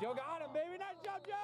Joe. Got him, baby. Nice job, Joe.